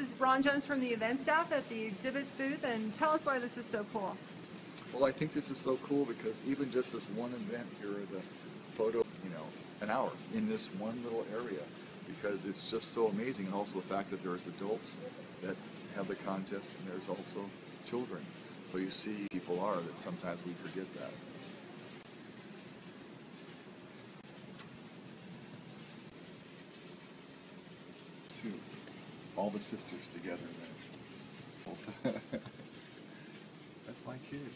is Ron Jones from the event staff at the exhibits booth, and tell us why this is so cool. Well, I think this is so cool because even just this one event here, the photo, you know, an hour in this one little area, because it's just so amazing. And also the fact that there's adults that have the contest, and there's also children. So you see, people are that sometimes we forget that. Two, all the sisters together. That's my kid.